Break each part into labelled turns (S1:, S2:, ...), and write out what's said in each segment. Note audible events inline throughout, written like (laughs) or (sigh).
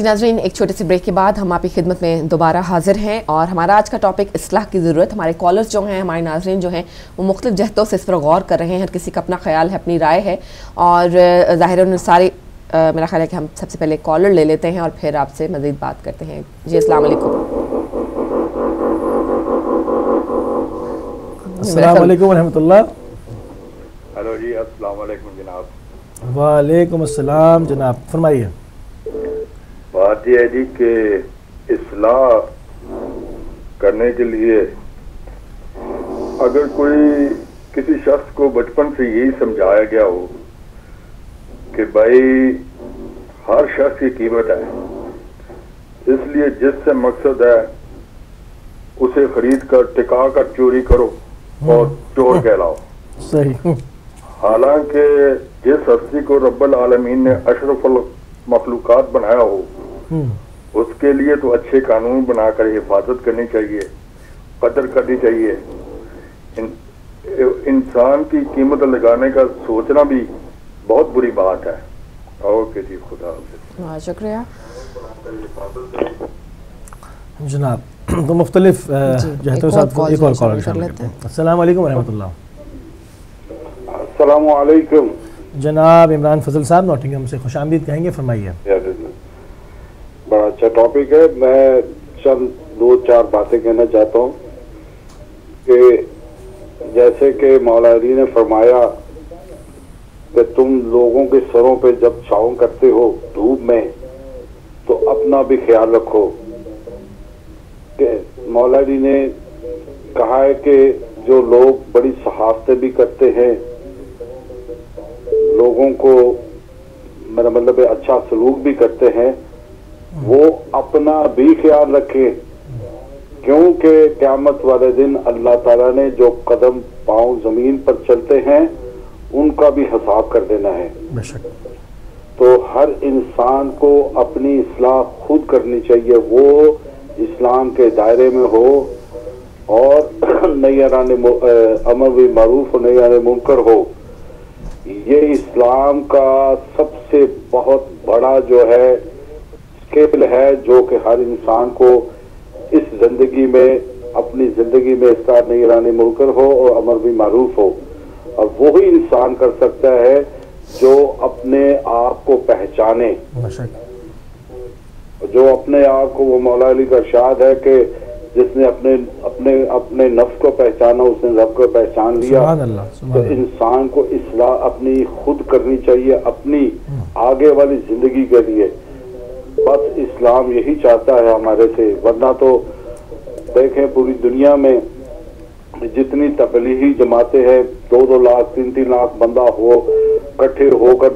S1: جی ناظرین ایک چھوٹے سے بریک کے بعد ہم آپ کی خدمت میں دوبارہ حاضر ہیں اور ہمارا آج کا ٹاپک اصلاح کی ضرورت ہمارے کالرز جو ہیں ہمارے ناظرین جو ہیں وہ مختلف جہتوں سے اس پر غور کر رہے ہیں ہر کسی کا اپنا خیال ہے اپنی رائے ہے اور ظاہر ان سارے میرا خیال ہے کہ ہم سب سے پہلے کالر لے لیتے ہیں اور پھر آپ سے مزید بات کرتے ہیں۔ جی السلام علیکم۔
S2: السلام علیکم ورحمۃ اللہ۔
S3: ہلو جی السلام علیکم جناب۔
S2: وعلیکم السلام جناب فرمائیے۔
S3: یہ ہے جی کہ اصلاح کرنے کے لیے اگر کوئی کسی شخص کو بچپن سے یہی سمجھایا گیا ہو کہ بھائی ہر شخص کی قیمت ہے اس لیے جس سے مقصد ہے اسے خرید کر ٹکا کر چوری کرو اور چور کہلاؤ۔
S2: صحیح۔
S3: حالانکہ جس ہستی کو رب العالمین نے اشرف المخلوقات بنایا ہو اس کے لیے تو اچھے قانون بنا کر حفاظت کرنی چاہیے قدر کرنی چاہیے۔ انسان کی قیمت لگانے کا سوچنا بھی بہت بری بات ہے۔ اوکے جی خدا حافظ۔
S1: شکریہ۔
S2: جناب تو مختلف جہتوں کے ساتھ ایک اور کال شامل کرتے ہیں۔ السلام علیکم ورحمۃ اللہ۔
S3: السلام علیکم۔
S2: جناب عمران فضل صاحب نوٹنگم سے خوش آمدید کہیں گے فرمائیے۔
S4: بڑا اچھا ٹاپک ہے۔ میں چند دو چار باتیں کہنا چاہتا ہوں کہ جیسے کہ مولا علی نے فرمایا کہ تم لوگوں کے سروں پہ جب چھاؤں کرتے ہو دھوپ میں، تو اپنا بھی خیال رکھو۔ کہ مولا علی نے کہا ہے کہ جو لوگ بڑی صحافتیں بھی کرتے ہیں، لوگوں کو میرا مطلب اچھا سلوک بھی کرتے ہیں۔ وہ اپنا بھی خیال رکھے۔ کیونکہ قیامت والے دن اللہ تعالیٰ نے جو قدم پاؤں زمین پر چلتے ہیں ان کا بھی حساب کر دینا ہے۔ تو ہر انسان کو اپنی اصلاح خود کرنی چاہیے وہ اسلام کے دائرے میں ہو۔ اور نئی امر بھی معروف اور نئی منکر ہو۔ یہ اسلام کا سب سے بہت بڑا جو ہے اسکیل ہے جو کہ ہر انسان کو اس زندگی میں اپنی زندگی میں اس کا نئی منکر ہو اور امر بھی معروف ہو۔ اور وہی انسان کر سکتا ہے جو اپنے آپ کو پہچانے۔ جو اپنے آپ کو وہ مولا علی کا ارشاد ہے کہ جس نے اپنے اپنے اپنے نفس کو پہچانا اس نے رب کو پہچان لیا۔ تو انسان کو اصلاح اپنی خود کرنی چاہیے اپنی آگے والی زندگی کے لیے۔ بس اسلام یہی چاہتا ہے ہمارے سے ورنہ تو دیکھیں پوری دنیا میں جتنی تبلیغی جماعتیں ہیں دو دو لاکھ تین تین لاکھ بندہ ہو کٹھے ہو کر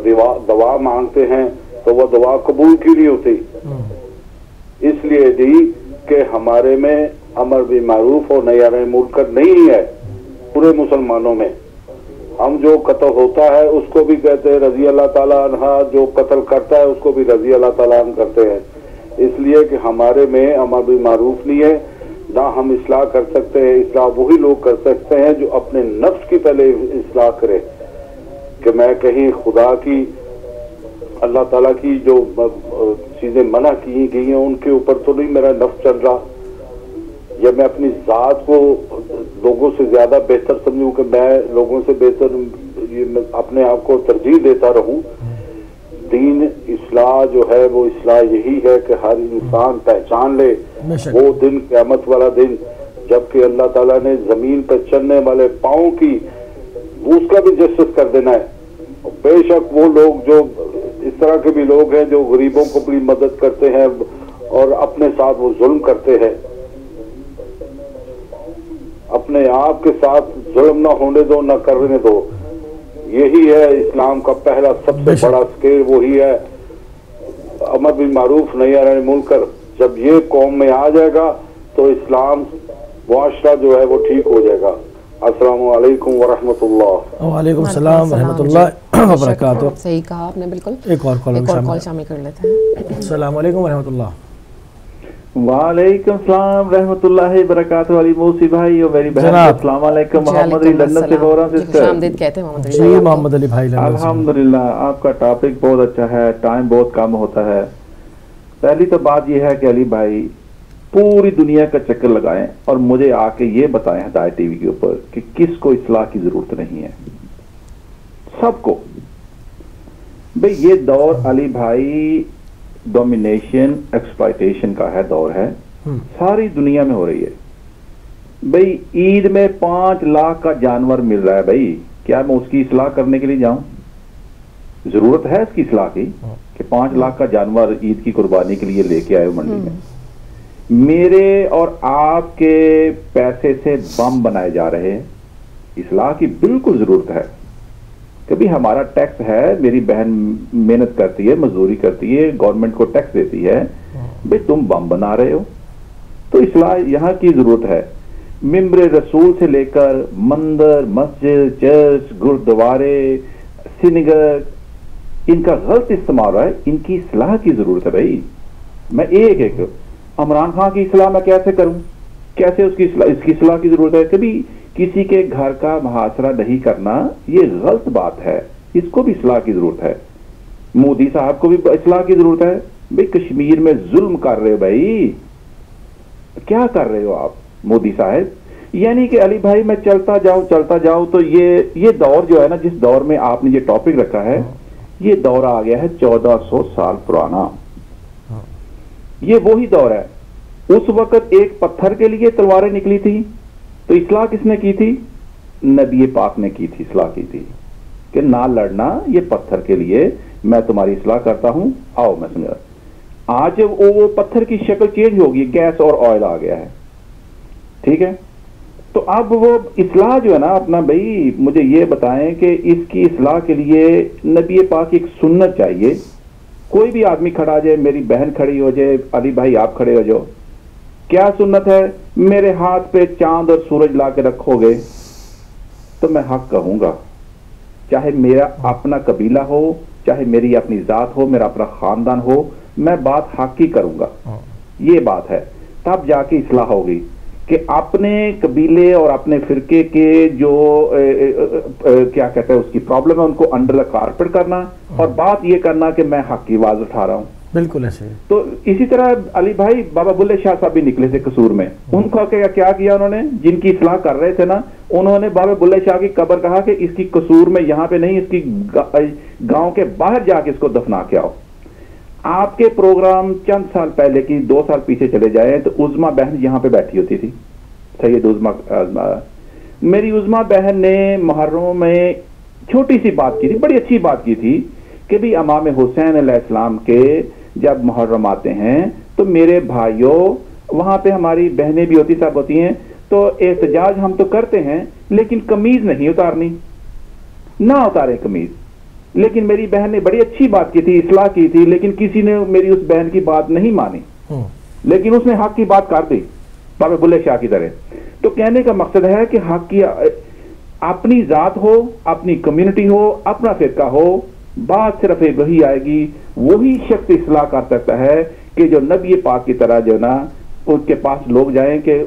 S4: دعا مانگتے ہیں تو وہ دعا قبول کی نہیں ہوتی؟ اس لیے جی کہ ہمارے میں امر بھی معروف اور نیار ملک نہیں ہے پورے مسلمانوں میں۔ ہم جو قتل ہوتا ہے، اس کو بھی کہتے ہیں رضی اللہ تعالیٰ عنہ جو قتل کرتا ہے، اس کو بھی رضی اللہ تعالیٰ عنہ کرتے ہیں۔ اس لیے کہ ہمارے میں امر بھی معروف نہیں ہے، نہ ہم اصلاح کر سکتے ہیں، اصلاح وہی لوگ کر سکتے ہیں جو اپنے نفس کی پہلے اصلاح کرے کہ میں کہیں خدا کی، اللہ تعالیٰ کی جو چیزیں منع کی گئی ہیں، ان کے اوپر تو نہیں میرا نفس چل رہا۔ یا میں اپنی ذات کو لوگوں سے زیادہ بہتر سمجھوں کہ میں لوگوں سے بہتر اپنے آپ کو ترجیح دیتا رہوں۔ دین اصلاح جو ہے وہ اصلاح یہی ہے کہ ہر انسان پہچان لے۔ وہ دن قیامت والا دن جبکہ اللہ تعالیٰ نے زمین پہ چلنے والے پاؤں کی اس کا بھی جسٹس کر دینا ہے۔ بے شک وہ لوگ جو اس طرح کے بھی لوگ ہیں جو غریبوں کو بڑی مدد کرتے ہیں اور اپنے ساتھ وہ ظلم کرتے ہیں۔ اپنے آپ کے ساتھ ظلم نہ ہونے دو نہ کرنے دو۔ یہی ہے اسلام کا پہلا سب سے بڑا سکیل وہی ہے۔ امر بن معروف نہیں ملک جب یہ قوم میں آ جائے گا تو اسلام معاشرہ جو ہے وہ ٹھیک ہو جائے گا۔ السلام علیکم ورحمۃ اللہ۔
S2: وعلیکم السلام ورحمۃ اللہ وبرکاتہ۔
S1: صحیح کہا آپ نے بالکل۔
S2: ایک اور
S1: کال شامل کر لیتے ہیں۔
S2: السلام علیکم ورحمۃ اللہ۔
S5: وعلیکم السلام رحمۃ اللہ وبرکاتہ علی موسی بھائی اور میری بہن السلام علیکم محمد علی لندن سے بول رہا ہوں
S1: سسٹر کہتے ہیں محمد
S2: جی محمد علی بھائی
S5: الحمدللہ آپ کا ٹاپک بہت اچھا ہے ٹائم بہت کم ہوتا ہے۔ پہلی تو بات یہ ہے کہ علی بھائی پوری دنیا کا چکر لگائیں اور مجھے آ کے یہ بتائیں ہدایت ٹی وی کے اوپر کہ کس کو اصلاح کی ضرورت نہیں ہے۔ سب کو۔ بھئی یہ دور علی بھائی ڈومینیشن ایکسپلائٹیشن کا ہے دور ہے۔ ساری دنیا میں ہو رہی ہے۔ بھئی عید میں پانچ لاکھ کا جانور مل رہا ہے بھئی۔ کیا میں اس کی اصلاح کرنے کے لیے جاؤں؟ ضرورت ہے اس کی اصلاح کی کہ پانچ لاکھ کا جانور عید کی قربانی کے لیے لے کے آئے منڈی میں۔ میرے اور آپ کے پیسے سے بم بنائے جا رہے ہیں۔ اصلاح کی بالکل ضرورت ہے۔ کبھی ہمارا ٹیکس ہے میری بہن محنت کرتی ہے مزدوری کرتی ہے گورنمنٹ کو ٹیکس دیتی ہے بھئی تم بم بنا رہے ہو۔ تو اصلاح یہاں کی ضرورت ہے۔ ممبر رسول سے لے کر مندر مسجد چرچ گردوارے سنگر ان کا غلط استعمال ہے ان کی اصلاح کی ضرورت ہے بھائی۔ میں ایک ایک عمران خان کی اصلاح میں کیسے کروں؟ کیسے اس کی اصلاح اس کی اصلاح کی ضرورت ہے؟ کبھی کسی کے گھر کا محاصرہ نہیں کرنا یہ غلط بات ہے۔ اس کو بھی اصلاح کی ضرورت ہے۔ مودی صاحب کو بھی اصلاح کی ضرورت ہے۔ بھائی کشمیر میں ظلم کر رہے ہو بھائی۔ کیا کر رہے ہو آپ مودی صاحب؟ یعنی کہ علی بھائی میں چلتا جاؤں چلتا جاؤں تو یہ یہ دور جو ہے نا جس دور میں آپ نے یہ ٹاپک رکھا ہے یہ دور آ گیا ہے چودہ سو سال پرانا۔ یہ وہی دور ہے۔ اس وقت ایک پتھر کے لیے تلواریں نکلی تھی تو اصلاح کس نے کی تھی؟ نبی پاک نے کی تھی، اصلاح کی تھی کہ نہ لڑنا یہ پتھر کے لیے میں تمہاری اصلاح کرتا ہوں۔ آؤ میں سمجھا۔ آج وہ پتھر کی شکل چینج ہوگی گیس اور آئل آ گیا ہے۔ ٹھیک ہے؟ تو اب وہ اصلاح جو ہے نا، اپنا بھائی، مجھے یہ بتائیں کہ اس کی اصلاح کے لیے نبی پاک ایک سنت چاہیے۔ کوئی بھی آدمی کھڑا جائے، میری بہن کھڑی ہو جائے، علی بھائی آپ کھڑے ہو جاؤ۔ کیا سنت ہے؟ میرے ہاتھ پہ چاند اور سورج لا کے رکھو گے۔ تو میں حق کہوں گا چاہے میرا اپنا قبیلہ ہو چاہے میری اپنی ذات ہو میرا اپنا خاندان ہو میں بات حق ہی کروں گا۔ ہاں۔ یہ بات ہے۔ تب جا کے اصلاح ہوگی کہ اپنے قبیلے اور اپنے فرقے کے جو کیا کہتے ہیں اس کی پرابلم ہے ان کو انڈر کارپٹ کرنا۔ اور بات یہ کرنا کہ میں حق کی آواز اٹھا رہا ہوں۔
S2: بالکل ایسے
S5: تو اسی طرح علی بھائی بابا بلے شاہ صاحب بھی نکلے تھے قصور میں۔ ان کو کیا کیا انہوں نے؟ جن کی اصلاح کر رہے تھے نا انہوں نے بابا بلے شاہ کی قبر کہا کہ اس کی قصور میں یہاں پہ نہیں اس کی گاؤں کے باہر جا کے اس کو دفنا کے آؤ۔ آپ کے پروگرام چند سال پہلے کی دو سال پیچھے چلے جائیں تو عزما بہن یہاں پہ بیٹھی ہوتی تھی۔ سید عزما میری عزما بہن نے محرموں میں چھوٹی سی بات کی تھی بڑی اچھی بات کی تھی کہ بھی امام حسین علیہ السلام کے جب محرم آتے ہیں تو میرے بھائیوں وہاں پہ ہماری بہنیں بھی ہوتی سب ہوتی ہیں تو احتجاج ہم تو کرتے ہیں لیکن کمیز نہیں اتارنی۔ نہ اتارے کمیز لیکن میری بہن نے بڑی اچھی بات کی تھی اصلاح کی تھی لیکن کسی نے میری اس بہن کی بات نہیں مانی۔ لیکن اس نے حق کی بات کر دی بابے بلے شاہ کی طرح۔ تو کہنے کا مقصد ہے کہ حق کی اپنی ذات ہو اپنی کمیونٹی ہو اپنا فرقہ ہو بات صرف وہی آئے گی وہی شخص اصلاح کر سکتا ہے کہ جو نبی پاک کی طرح جو نا ان کے پاس لوگ جائیں کہ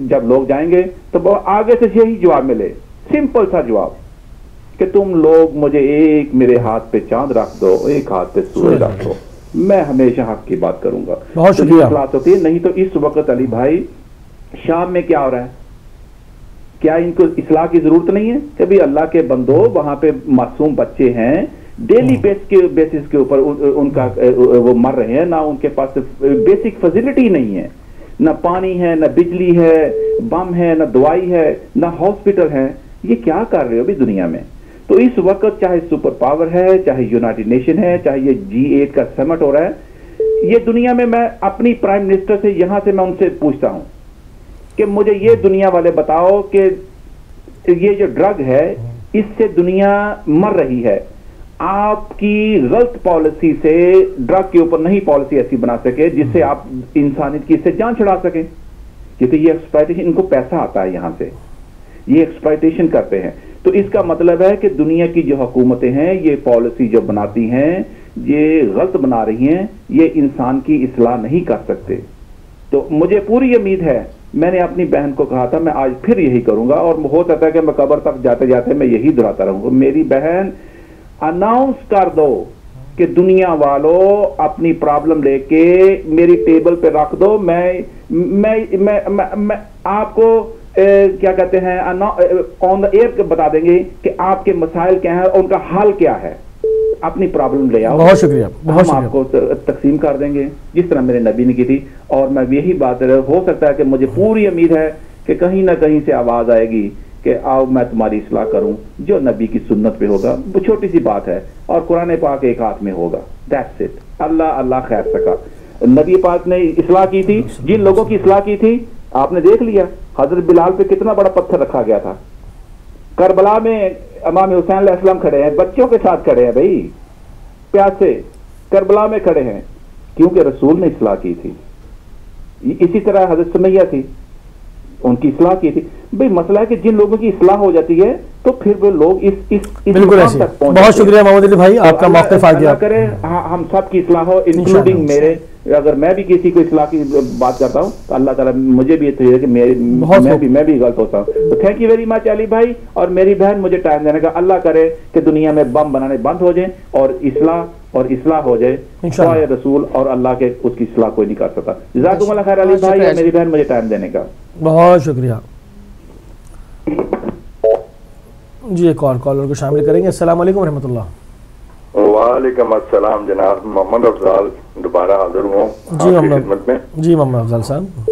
S5: جب لوگ جائیں گے تو آگے سے یہی جواب ملے۔ سمپل سا جواب کہ تم لوگ مجھے ایک میرے ہاتھ پہ چاند رکھ دو ایک ہاتھ پہ سورج رکھ دو۔ میں ہمیشہ حق کی بات کروں گا۔
S2: بہت شکریہ۔
S5: ہوتی ہے نہیں تو اس وقت علی بھائی شام میں کیا ہو رہا ہے؟ کیا ان کو اصلاح کی ضرورت نہیں ہے؟ کہ بھی اللہ کے بندو وہاں پہ معصوم بچے ہیں ڈیلی بیس کے بیسس کے اوپر ان کا وہ مر رہے ہیں نہ ان کے پاس بیسک فیسلٹی نہیں ہے۔ نہ پانی ہے نہ بجلی ہے بم ہے نہ دوائی ہے نہ ہاسپٹل ہے۔ یہ کیا کر رہے ہو بھی دنیا میں؟ تو اس وقت چاہے سپر پاور ہے چاہے یونائٹڈ نیشن ہے چاہے یہ جی ایٹ کا سمٹ ہو رہا ہے یہ دنیا میں میں اپنی پرائم منسٹر سے یہاں سے میں ان سے پوچھتا ہوں کہ مجھے یہ دنیا والے بتاؤ کہ یہ جو ڈرگ ہے اس سے دنیا مر رہی ہے۔ آپ کی غلط پالیسی سے ڈرگ کے اوپر نہیں پالیسی ایسی بنا سکے جس سے آپ انسانیت کی اس سے جان چھڑا سکیں۔ کیونکہ یہ ایکسپلائٹیشن ان کو پیسہ آتا ہے یہاں سے۔ یہ ایکسپلائٹیشن کرتے ہیں۔ تو اس کا مطلب ہے کہ دنیا کی جو حکومتیں ہیں، یہ پالیسی جو بناتی ہیں، یہ غلط بنا رہی ہیں، یہ انسان کی اصلاح نہیں کر سکتے۔ تو مجھے پوری امید ہے، میں نے اپنی بہن کو کہا تھا، میں آج پھر یہی کروں گا اور ہو سکتا ہے کہ میں قبر تک جاتے جاتے میں یہی دہراتا رہوں گا۔ میری بہن اناؤنس کر دو کہ دنیا والوں اپنی پرابلم لے کے میری ٹیبل پہ رکھ دو۔ میں آپ کو کیا کہتے ہیں آن دا ایئر بتا دیں گے کہ آپ کے مسائل کیا ہیں اور ان کا حل کیا ہے۔ اپنی پرابلم لے آؤ۔
S2: بہت شکریہ
S5: ہم آپ کو تقسیم کر دیں گے۔ جس طرح میرے نبی نے کی تھی اور میں یہی بات ہو سکتا ہے کہ مجھے پوری امید ہے کہ کہیں نہ کہیں سے آواز آئے گی۔ کہ آؤ میں تمہاری اصلاح کروں، جو نبی کی سنت پہ ہوگا، وہ چھوٹی سی بات ہے، اور قرآن پاک ایک ہاتھ میں ہوگا۔ دیٹس اٹ اللہ اللہ خیر سکا۔ نبی پاک نے اصلاح کی تھی، جن لوگوں کی اصلاح کی تھی، آپ نے دیکھ لیا، حضرت بلال پہ کتنا بڑا پتھر رکھا گیا تھا۔ کربلا میں امام حسین علیہ السلام کھڑے ہیں، بچوں کے ساتھ کھڑے ہیں، بھائی۔ پیاسے، کربلا میں کھڑے ہیں، کیونکہ رسول نے اصلاح کی تھی۔ اسی طرح حضرت سمیہ تھی۔ ان کی اصلاح کی تھی۔ بھائی مسئلہ ہے کہ جن لوگوں کی اصلاح ہو جاتی ہے تو پھر وہ لوگ اس اس
S2: بالکل بہت شکریہ محمد علی بھائی آپ کا موقف آ گیا
S5: کرے ہاں، ہم سب کی اصلاح ہو انکلوڈنگ میرے۔ اگر میں بھی کسی کو اصلاح کی بات کرتا ہوں تو اللہ تعالیٰ مجھے بھی کہ میں بھی غلط ہوتا ہوں۔ تو thank you very much Ali بھائی اور میری بہن مجھے ٹائم دینے کا اللہ کرے کہ دنیا میں بم بنانے بند ہو جائیں اور اصلاح اور اصلاح ہو جائے۔ رسول اور اللہ کے اس کی اصلاح کوئی نہیں کر سکتا۔ جزاکم اللہ خیر علی بھائی اور میری بہن مجھے ٹائم دینے کا۔
S2: بہت شکریہ۔ جی ایک اور کالر کو شامل کریں گے۔ السلام علیکم ورحمۃ اللہ۔
S3: وعلیکم السلام جناب محمد افضال دوبارہ حاضر ہوں۔
S2: جی محمد جی محمد افضال صاحب۔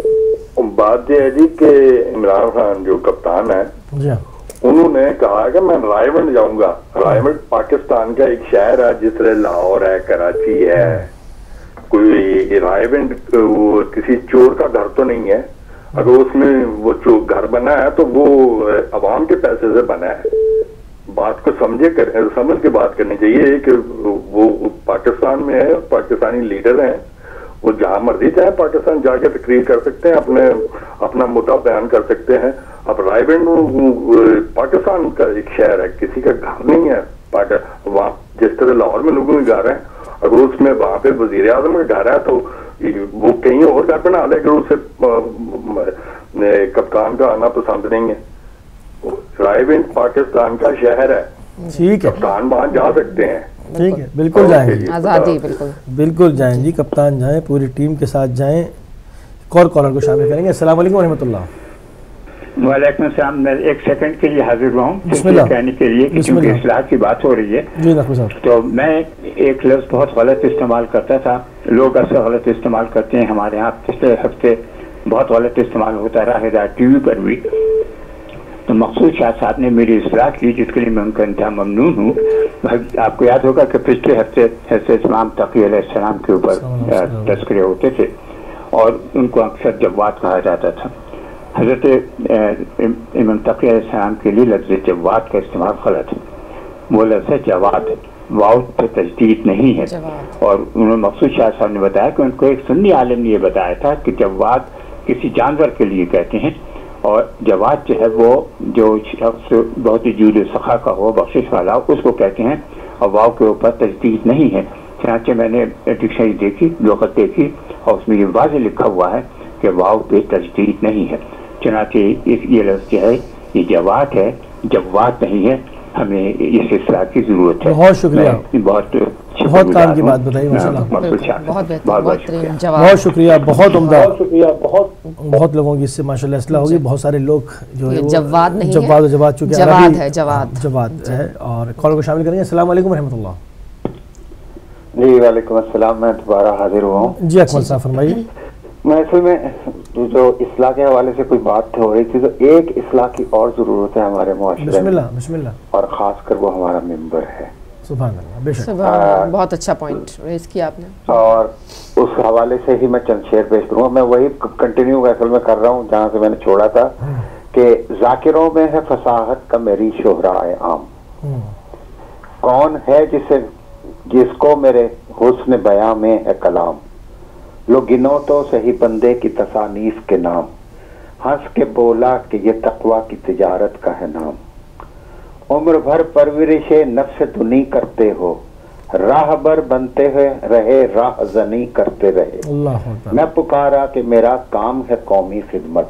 S3: بات یہ ہے جی کہ عمران خان جو کپتان ہے
S2: جی۔
S3: انہوں نے کہا کہ میں رائے منڈ جاؤں گا۔ رائے منڈ پاکستان کا ایک شہر ہے جس طرح لاہور ہے کراچی ہے۔ کوئی رائے منڈ کسی چور کا گھر تو نہیں ہے۔ اگر اس میں وہ جو گھر بنا ہے تو وہ عوام کے پیسے سے بنا ہے۔ بات کو سمجھے کر سمجھ کے بات کرنی چاہیے کہ وہ پاکستان میں ہے پاکستانی لیڈر ہیں۔ وہ جہاں مرضی چاہے پاکستان جا کے تقریر کر سکتے ہیں، اپنے اپنا مدعا بیان کر سکتے ہیں۔ اب رائے بینڈ پاکستان کا ایک شہر ہے، کسی کا گھر نہیں ہے۔ وہاں جس طرح لاہور میں لوگوں کے گھر ہیں، اگر اس میں وہاں پہ وزیر اعظم کا گھر ہے تو وہ کہیں اور گھر بنا لے، اگر اسے کپتان کا آنا پسند نہیں ہے۔ رائے بینڈ پاکستان کا شہر ہے۔ کپتان وہاں جا سکتے ہیں۔
S2: ٹھیک ہے۔ بالکل جائیں آزادی بالکل۔ بالکل جائیں جی کپتان جائیں پوری ٹیم کے ساتھ جائیں۔ کور کالر کو شامل کریں گے؟ السلام علیکم ورحمۃ اللہ۔
S6: وعلیکم السلام۔ میں ایک سیکنڈ کے لیے حاضر ہوا ہوں۔ کہنے کے لیے کیونکہ اصلاح کی بات ہو رہی ہے۔
S2: جی
S6: تو میں ایک لفظ بہت غلط استعمال کرتا تھا۔ لوگ اکثر غلط استعمال کرتے ہیں ہمارے یہاں پچھلے ہفتے بہت غلط استعمال ہوتا رہا ہے۔ ٹی وی پر بھی تو مقصود شاہ صاحب نے میری اصلاح کی جس کے لیے میں ان کا انتہا ممنون ہوں۔ آپ کو یاد ہوگا کہ پچھلے ہفتے حضرت اسلام تقی علیہ السلام کے اوپر تذکرے ہوتے تھے۔ اور ان کو اکثر جواد کہا جاتا تھا۔ حضرت امام تقی علیہ السلام کے لیے لفظ جواد کا استعمال غلط ہے۔ وہ لفظ ہے جواد واؤ پہ تجدید نہیں ہے۔ اور انہوں نے مقصود شاہ صاحب نے بتایا کہ ان کو ایک سنی عالم نے یہ بتایا تھا کہ جواد کسی جانور کے لیے کہتے ہیں۔ اور جواد جو ہے وہ جو شخص بہت ہی جود سخا کا ہو بخشش والا اس کو کہتے ہیں اور واؤ کے اوپر تجدید نہیں ہے۔ چنانچہ میں نے ڈکشنری دیکھی لغت دیکھی اور اس میں یہ واضح لکھا ہوا ہے کہ واؤ پہ تجدید نہیں ہے۔ چنانچہ یہ لفظ جو ہے یہ جواد ہے جواد نہیں ہے ہمیں اس اصلاح کی ضرورت ہے۔
S2: بہت شکریہ۔
S6: بہت
S2: بہت کام کی بات بتائی بہت شکریہ۔ بہت عمدہ۔ بہت لوگوں کی اس سے ماشاء اللہ اصلاح ہوگی۔ بہت سارے لوگ جو ہے
S1: جواد نہیں
S2: جواد و جواد چکے
S1: جواد ہے جواد۔
S2: جواد ہے۔ اور کال کو شامل کریں گے۔ السلام علیکم رحمۃ اللہ۔
S7: جی وعلیکم السلام۔ میں دوبارہ حاضر ہوا ہوں۔
S2: جی اکمل صاحب فرمائیے۔
S7: میں اصل میں جو اصلاح کے حوالے سے کوئی بات ہو رہی تھی تو ایک اصلاح کی اور ضرورت ہے ہمارے معاشرے
S2: بسم اللہ بسم اللہ۔
S7: اور خاص کر وہ ہمارا ممبر ہے۔
S2: سبحان اللہ بے شک۔
S1: بہت اچھا پوائنٹ ریز کیا آپ نے۔
S7: اور اس حوالے سے ہی میں چند شعر پیش کروں گا۔ میں وہی کنٹینیو اصل میں کر رہا ہوں جہاں سے میں نے چھوڑا تھا کہ ذاکروں میں ہے فصاحت کا میری شہرا عام۔ کون ہے جسے جس کو میرے حسن بیاں میں ہے کلام۔ لو گنو تو صحیح بندے کی تصانیف کے نام۔ ہنس کے بولا کہ یہ تقوی کی تجارت کا ہے نام۔ عمر بھر پرورش نفس دنی کرتے ہو۔ راہ بر بنتے ہوئے رہے راہ زنی کرتے رہے۔ میں پکارا کہ میرا کام ہے قومی خدمت۔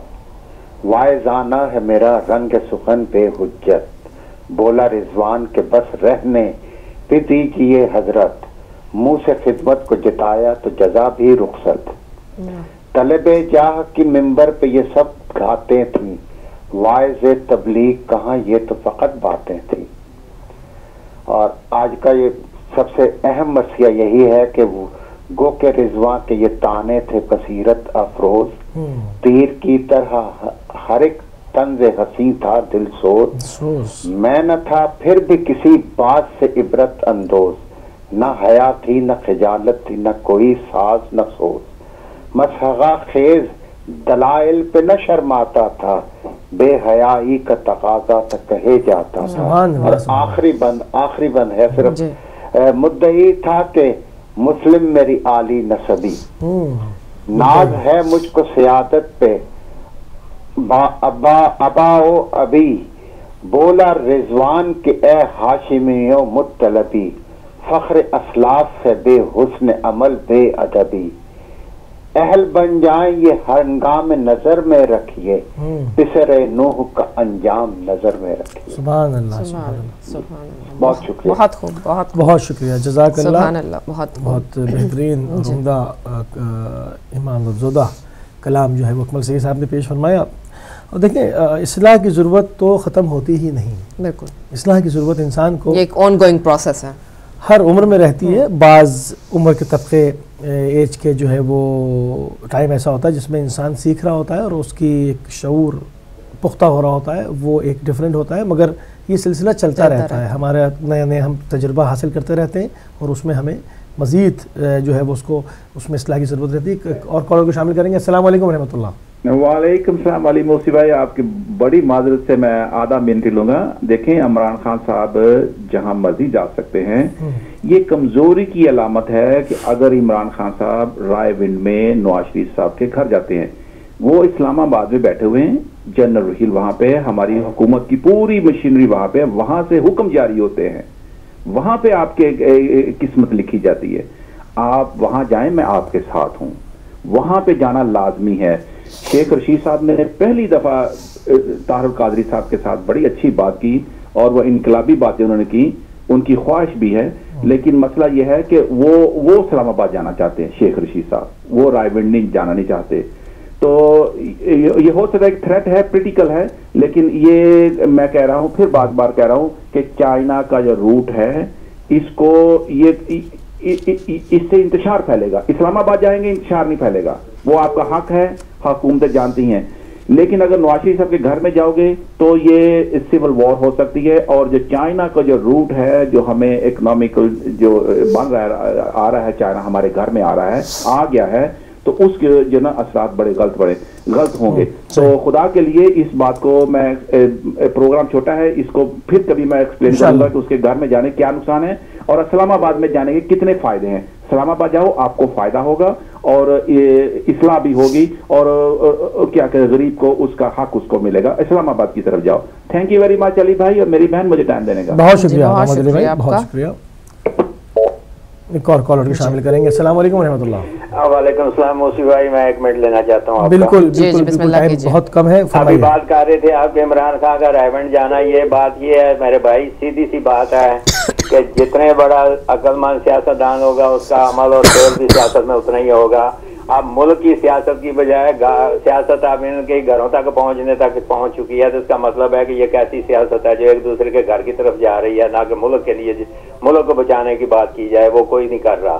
S7: وائزانہ ہے میرا رنگ سخن بے حجت۔ بولا رضوان کے بس رہنے۔ پی دیجیے حضرت۔ منہ سے خدمت کو جتایا تو جزا بھی رخصت۔ طلب جاہ کی ممبر پہ یہ سب گھاتیں تھیں۔ وائز تبلیغ کہاں یہ تو فقط باتیں تھیں۔ اور آج کا یہ سب سے اہم مسئلہ یہی ہے کہ وہ گو کے رضوان کے یہ تانے تھے کثیرت افروز۔ تیر کی طرح ہر ایک طنز حسین تھا دل سوز۔ میں نہ تھا پھر بھی کسی بات سے عبرت اندوز۔ نہ حیا تھی نہ خجالت تھی نہ کوئی ساز نہ سوز۔ مسحغہ خیز دلائل پہ نہ شرماتا تھا۔ بے حیائی کا تقاضا تھا کہے جاتا تھا اور آخری بند آخری بند ہے صرف جی۔ مدعی تھا کہ مسلم میری عالی نصبی ناز ہے مجھ کو سیادت پہ۔ ابا اباؤ ابی بولا رضوان کے اے ہاشمیوں مطلبی فخر اسلاف سے بے حسن عمل بے ادبی۔ اہل بن جائیں یہ ہنگام نظر میں رکھیے۔ پسر نوح کا انجام نظر میں رکھیے۔
S2: سبحان اللہ بہت شکریہ۔ بہت خوب بہت بہت شکریہ۔ جزاک اللہ۔ بہت بہت بہترین جی۔ عمدہ امام زودہ کلام جو ہے وہ اکمل سید صاحب نے پیش فرمایا۔ اور دیکھیں اصلاح کی ضرورت تو ختم ہوتی ہی نہیں۔ بالکل۔ اصلاح کی ضرورت انسان کو
S1: ایک آن گوئنگ پروسیس ہے۔
S2: ہر عمر میں رہتی ہے۔ بعض عمر کے طبقے ایج کے جو ہے وہ ٹائم ایسا ہوتا ہے جس میں انسان سیکھ رہا ہوتا ہے اور اس کی ایک شعور پختہ ہو رہا ہوتا ہے وہ ایک ڈیفرنٹ ہوتا ہے مگر یہ سلسلہ چلتا رہتا ہے۔ ہمارے نئے نئے ہم تجربہ حاصل کرتے رہتے ہیں اور اس میں ہمیں مزید جو ہے وہ اس کو اس میں اصلاح کی ضرورت رہتی ہے۔ اور کالر کو شامل کریں گے۔ السلام علیکم ورحمۃ اللہ۔
S5: وعلیکم السلام علی موسی بھائی آپ کی بڑی معذرت سے میں آدھا منٹ لوں گا۔ دیکھیں عمران خان صاحب جہاں مرضی جا سکتے ہیں۔ یہ کمزوری کی علامت ہے کہ اگر عمران خان صاحب رائے ونڈ میں نواز شریف صاحب کے گھر جاتے ہیں وہ اسلام آباد میں بیٹھے ہوئے ہیں۔ جنرل رحیل وہاں پہ ہماری حکومت کی پوری مشینری وہاں پہ وہاں سے حکم جاری ہوتے ہیں۔ وہاں پہ آپ کے قسمت لکھی جاتی ہے۔ آپ وہاں جائیں میں آپ کے ساتھ ہوں۔ وہاں پہ جانا لازمی ہے۔ شیخ رشید صاحب نے پہلی دفعہ طاہر القادری صاحب کے ساتھ بڑی اچھی بات کی اور وہ انقلابی باتیں انہوں نے کی، ان کی خواہش بھی ہے۔ لیکن مسئلہ یہ ہے کہ وہ وہ اسلام آباد جانا چاہتے ہیں، شیخ رشید صاحب۔ وہ رائے ونڈ نہیں جانا نہیں چاہتے۔ تو یہ ہو سکتا ہے ایک تھریٹ ہے پریٹیکل ہے، لیکن یہ میں کہہ رہا ہوں، پھر بار بار کہہ رہا ہوں کہ چائنا کا جو روٹ ہے، اس کو یہ اس سے انتشار پھیلے گا۔ اسلام آباد جائیں گے، انتشار نہیں پھیلے گا۔ وہ آپ کا حق ہے، حکومتیں جانتی ہیں۔ لیکن اگر نواشی صاحب کے گھر میں جاؤ گے تو یہ سول وار ہو سکتی ہے اور جو چائنا کا جو روٹ ہے، جو ہمیں اکنامیکل جو بن رہا ہے، آ رہا ہے، چائنا ہمارے گھر میں آ رہا ہے، آ گیا ہے۔ تو اس کے جو نا اثرات بڑے غلط بڑے غلط ہوں گے۔ تو خدا کے لیے اس بات کو میں پروگرام چھوٹا ہے اس کو پھر کبھی میں ایکسپلین کروں گا کہ اس کے گھر میں جانے کیا نقصان ہے اور اسلام آباد میں جانے کے کتنے فائدے ہیں۔ اسلام آباد جاؤ آپ کو فائدہ ہوگا اور اصلاح بھی ہوگی اور کیا کہ غریب کو اس کا حق اس کو ملے گا۔ اسلام آباد کی طرف جاؤ۔ Thank you very much Ali بھائی اور میری بہن مجھے ٹائم دینے کا۔
S2: بہت شکریہ بہت شکریہ۔ ایک اور کالر شامل کریں گے۔ السلام علیکم ورحمۃ اللہ۔
S8: وعلیکم السلام موسی بھائی میں ایک منٹ لینا چاہتا ہوں
S2: بالکل جی، جی، بالکل بہت کم ہے۔
S8: ابھی بات کر رہے تھے آپ عمران خان کا رائبنڈ جانا یہ بات یہ ہے میرے بھائی سیدھی سی بات ہے کہ جتنے بڑا عقل مند سیاست دان ہوگا اس کا عمل اور بھی سیاست میں اتنا ہی ہوگا۔ اب ملک کی سیاست کی بجائے سیاست اب ان کے گھروں تک پہنچنے تک پہنچ چکی ہے تو اس کا مطلب ہے کہ یہ کیسی سیاست ہے جو ایک دوسرے کے گھر کی طرف جا رہی ہے نہ کہ ملک کے لیے ملک کو بچانے کی بات کی جائے وہ کوئی نہیں کر رہا۔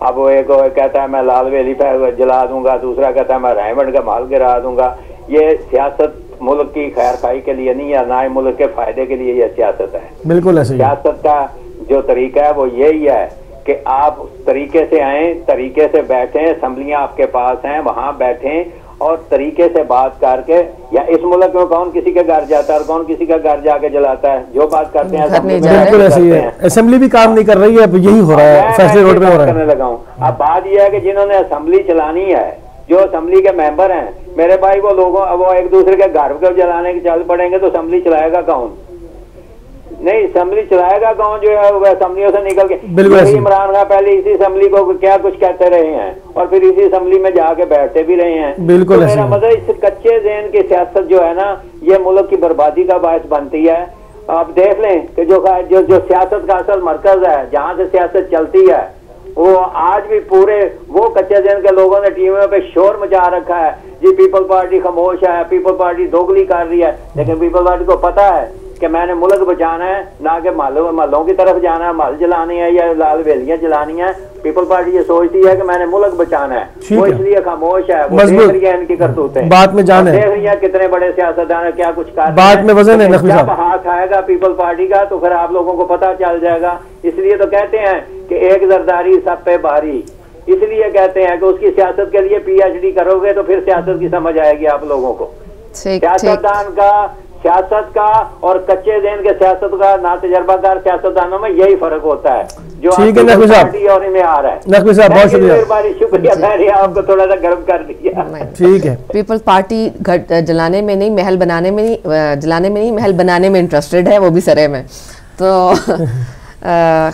S8: اب وہ ایک کہتا ہے میں لال ویلی پہ جلا دوں گا دوسرا کہتا ہے میں رائمنڈ کا مال گرا دوں گا۔ یہ سیاست ملک کی خیر خائی کے لیے نہیں ہے نہ ہی ملک کے فائدے کے لیے یہ سیاست ہے۔
S2: بالکل
S8: سیاست کا جو طریقہ ہے وہ یہی ہے کہ آپ طریقے سے آئیں طریقے سے بیٹھیں اسمبلیاں آپ کے پاس ہیں وہاں بیٹھیں اور طریقے سے بات کر کے یا اس ملک میں کون کسی کے گھر جاتا ہے اور کون کسی کا گھر جا کے جلاتا ہے؟ جو بات کرتے ہیں
S2: بالکل ایسی ہے۔ اسمبلی بھی کام نہیں کر رہی ہے یہی ہو رہا ہے فیصلے روڈ میں ہو رہا ہے۔ کرنے
S8: لگا ہوں۔ اب بات یہ ہے کہ جنہوں نے اسمبلی چلانی ہے جو اسمبلی کے ممبر ہیں میرے بھائی وہ لوگوں وہ ایک دوسرے کے گھر کو جلانے کے چل پڑیں گے تو اسمبلی چلائے گا کون؟ نہیں اسمبلی چلائے گا کون جو ہے وہ اسمبلیوں سے نکل کے۔ عمران خان پہلے اسی اسمبلی کو کیا کچھ کہتے رہے ہیں اور پھر اسی اسمبلی میں جا کے بیٹھتے بھی رہے ہیں۔
S2: بالکل
S8: میرا مطلب اس کچے ذہن کی سیاست جو ہے نا یہ ملک کی بربادی کا باعث بنتی ہے۔ آپ دیکھ لیں کہ جو جو سیاست کا اصل مرکز ہے جہاں سے سیاست چلتی ہے وہ آج بھی پورے وہ کچے دن کے لوگوں نے ٹی ویوں پہ شور مچا رکھا ہے۔ جی پیپل پارٹی خاموش ہے پیپل پارٹی دوگلی کر رہی ہے۔ لیکن پیپل پارٹی کو پتا ہے کہ میں نے ملک بچانا ہے نہ کہ محلوں محلوں کی طرف جانا ہے محل جلانی ہے یا لال ویلیاں جلانی ہے پیپل پارٹی یہ سوچتی ہے کہ میں نے ملک بچانا ہے۔ وہ اس لیے خاموش ہے وہ دیکھ رہی ہے ان کی کرتوتیں۔
S2: بات میں جانے
S8: دیکھ رہی ہے کتنے بڑے سیاستدان کیا کچھ کر
S2: بات میں وزن ہے
S8: جب ہاتھ آئے گا پیپل پارٹی کا تو پھر آپ لوگوں کو پتا چل جائے گا۔ اس لیے تو کہتے ہیں کہ ایک زرداری سب پہ بھاری۔ اس لیے کہتے ہیں کہ اس کی سیاست کے لیے پی ایچ ڈی کرو گے تو پھر سیاست کی سمجھ آئے گی آپ لوگوں کو۔ سیاستدان کا سیاست کا اور کچے دین کے سیاست کا نہ تجربہ کار سیاستدانوں میں یہی فرق ہوتا ہے جو پارٹی اور میں آ رہا ہے۔
S2: بہت
S8: شکریہ۔ شکریہ آپ کو تھوڑا سا گرم کر دیا۔
S2: ٹھیک ہے۔
S1: پیپلز پارٹی جلانے میں نہیں محل بنانے میں نہیں جلانے میں نہیں محل بنانے میں انٹرسٹڈ ہے وہ بھی سرے میں۔ تو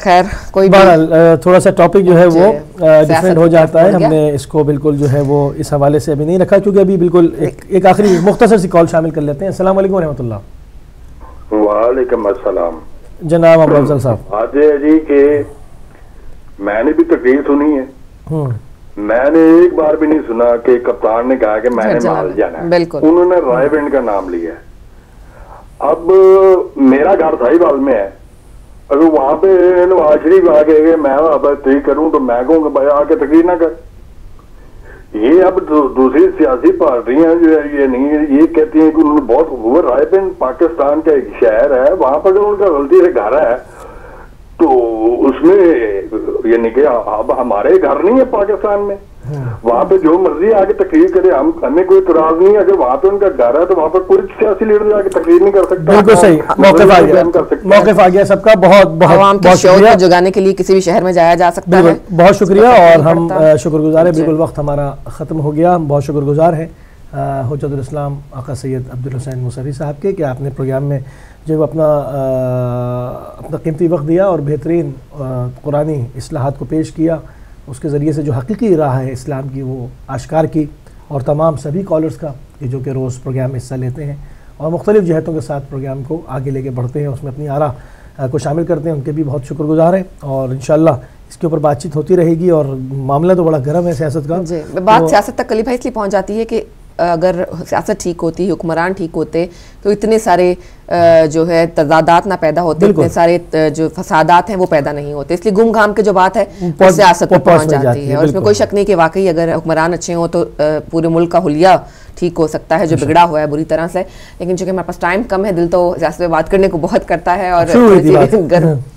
S1: خیر کوئی
S2: بہرحال تھوڑا سا ٹاپک جو ہے وہ ڈیفرنٹ ہو جاتا ہے۔ ہم نے اس کو بالکل جو ہے وہ اس حوالے سے ابھی نہیں رکھا کیونکہ ابھی بالکل ایک آخری مختصر سی کال شامل کر لیتے ہیں۔ السلام علیکم ورحمۃ اللہ۔
S3: وعلیکم السلام۔
S2: جناب ابو افضل صاحب۔
S3: آج جی کہ میں نے بھی تقریر سنی ہے۔ میں نے ایک بار بھی نہیں سنا کہ کپتان نے کہا کہ میں نے مال جانا ہے۔ انہوں نے رائے بینڈ کا نام لیا ہے۔ اب میرا گھر تھا ہی میں ہے۔ اگر وہاں پہ نواز شریف آ کے میں ٹھیک کروں تو میں کہوں کہ بھائی آ کے تقریر نہ کر۔ یہ اب دوسری سیاسی پارٹیاں جو ہے، یہ نہیں یہ کہتی ہیں کہ انہوں نے بہت وہ رائے پن پاکستان کا ایک شہر ہے، وہاں پر جو ان کا غلطی سے گھر ہے، تو اس میں یعنی کہ اب ہمارے گھر نہیں ہے پاکستان میں۔ وہاں پہ جو مرضی آگے تقریر کرے ہم ہمیں کوئی اعتراض نہیں اگر وہاں پہ ان کا گھر ہے تو وہاں پر کوئی سیاسی لیڈر آگے تقریر نہیں کر سکتا۔
S2: بالکل صحیح۔ موقف آ گیا۔ موقف آ گیا سب کا۔ بہت بہت بہت شکریہ۔
S1: جگانے کے لیے کسی بھی شہر میں جایا جا سکتا ہے۔
S2: بہت شکریہ۔ اور ہم شکر گزار ہیں۔ بالکل وقت ہمارا ختم ہو گیا۔ ہم بہت شکر گزار ہیں۔ حجت الاسلام آقا سید عبدالحسین مصری صاحب کے کہ آپ نے پروگرام میں جو اپنا اپنا قیمتی وقت دیا اور بہترین قرآنی اصلاحات کو پیش کیا۔ اس کے ذریعے سے جو حقیقی راہ ہے اسلام کی وہ آشکار کی اور تمام سبھی کالرز کا کہ جو کہ روز پروگرام میں حصہ لیتے ہیں اور مختلف جہتوں کے ساتھ پروگرام کو آگے لے کے بڑھتے ہیں اس میں اپنی آرا کو شامل کرتے ہیں ان کے بھی بہت شکر گزار ہیں اور انشاءاللہ اس کے اوپر بات چیت ہوتی رہے گی اور معاملہ تو بڑا گرم ہے سیاست کا۔
S1: جی بات سیاست تک کلی بھائی اس لیے پہنچ جاتی ہے کہ اگر سیاست ٹھیک ہوتی حکمران ٹھیک ہوتے تو اتنے سارے جو ہے تضادات نہ پیدا ہوتے اتنے سارے جو فسادات ہیں وہ پیدا نہیں ہوتے۔ اس لیے گم گام کے جو بات ہے وہ سیاست پر پہنچ جاتی ہے۔ اور اس میں کوئی شک نہیں کہ واقعی اگر حکمران اچھے ہوں تو پورے ملک کا حلیہ ٹھیک ہو سکتا ہے جو بگڑا ہوا ہے بری طرح سے۔ لیکن چونکہ ہمارے پاس ٹائم کم ہے دل تو سیاست پہ بات کرنے کو بہت کرتا ہے اور (laughs)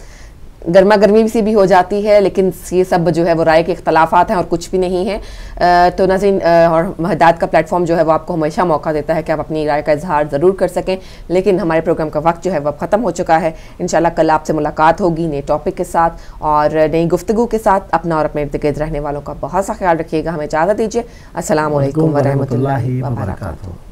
S1: گرما گرمی سی بھی ہو جاتی ہے، لیکن یہ سب جو ہے وہ رائے کے اختلافات ہیں اور کچھ بھی نہیں ہیں۔ تو ناظرین اور ہدایت کا پلیٹ فارم جو ہے وہ آپ کو ہمیشہ موقع دیتا ہے کہ آپ اپنی رائے کا اظہار ضرور کر سکیں۔ لیکن ہمارے پروگرام کا وقت جو ہے وہ ختم ہو چکا ہے۔ انشاءاللہ کل آپ سے ملاقات ہوگی نئے ٹاپک کے ساتھ اور نئی گفتگو کے ساتھ۔ اپنا اور اپنے ارد گرد رہنے والوں کا بہت سا خیال رکھیے گا، ہمیں اجازت دیجیے۔ السلام علیکم ورحمۃ اللہ وبرکاتہ۔